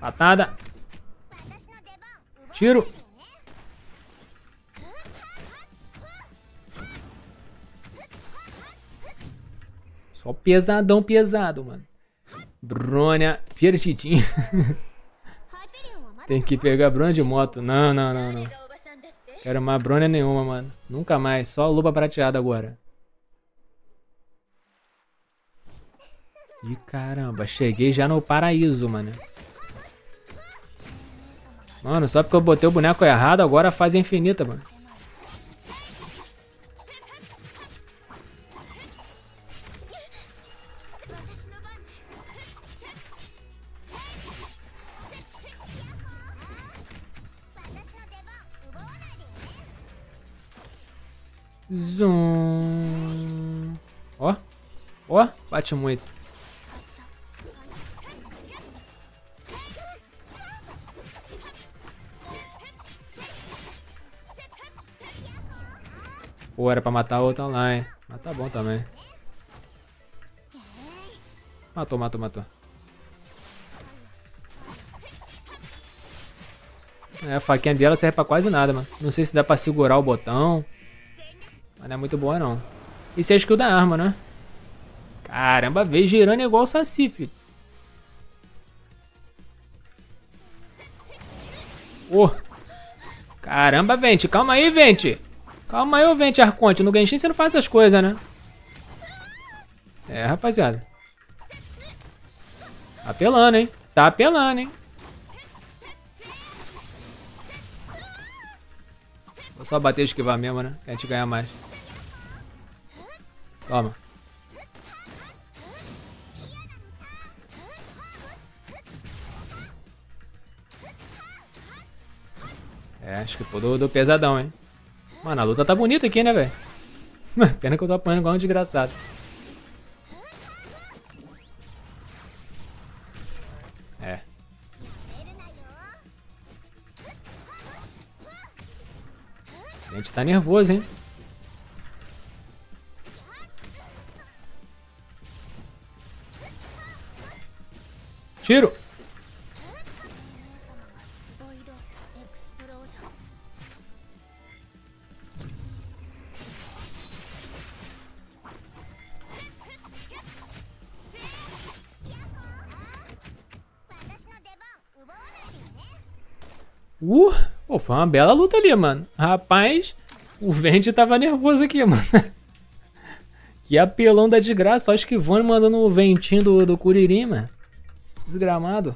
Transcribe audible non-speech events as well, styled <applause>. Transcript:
Patada. Tiro. Só pesadão, pesado, mano. Brônia Pertitinho. <laughs> Tem que pegar Brônia de moto. Não, não, não, não. Quero mais Brônia nenhuma, mano. Nunca mais. Só lupa prateada agora. Ih, caramba. Cheguei já no paraíso, mano. Mano, só porque eu botei o boneco errado, agora a fase é infinita, mano. Zoom. Ó. Ó, bate muito. Pô, era pra matar outra hein. Mas tá bom também. Matou, matou, matou. É, a faquinha dela serve pra quase nada, mano. Não sei se dá pra segurar o botão. Mas não é muito boa, não. Isso é skill da arma, né? Caramba, veio girando igual o Saci, filho. Oh. Caramba, Vente. Calma aí, Vente. Calma aí, ô Vente Arconte. No Genshin você não faz essas coisas, né? É, rapaziada. Tá apelando, hein? Tá apelando, hein? Vou só bater e esquivar mesmo, né? Pra gente ganhar mais. Toma. É, acho que pô do, do pesadão, hein? Mano, a luta tá bonita aqui, né, velho? <laughs> Pena que eu tô apanhando igual um desgraçado. É. A gente tá nervoso, hein? Tiro! Uh, pô, foi uma bela luta ali, mano. Rapaz, o Vente tava nervoso aqui, <laughs> mano. que apelão da desgraça, só esquivando mandando o ventinho do, do Curirim, mano. Desgramado.